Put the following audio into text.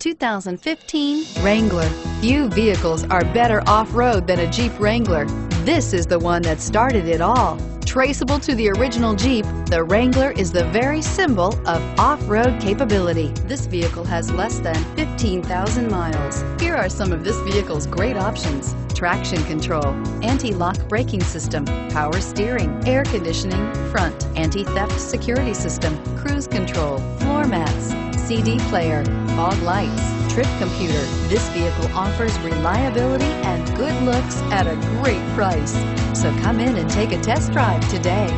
2015 Wrangler. Few vehicles are better off-road than a Jeep Wrangler. This is the one that started it all. Traceable to the original Jeep, the Wrangler is the very symbol of off-road capability. This vehicle has less than 15,000 miles. Here are some of this vehicle's great options. Traction control, anti-lock braking system, power steering, air conditioning, front, anti-theft security system, cruise control, floor mats, CD player, fog lights, trip computer. This vehicle offers reliability and good looks at a great price. So come in and take a test drive today.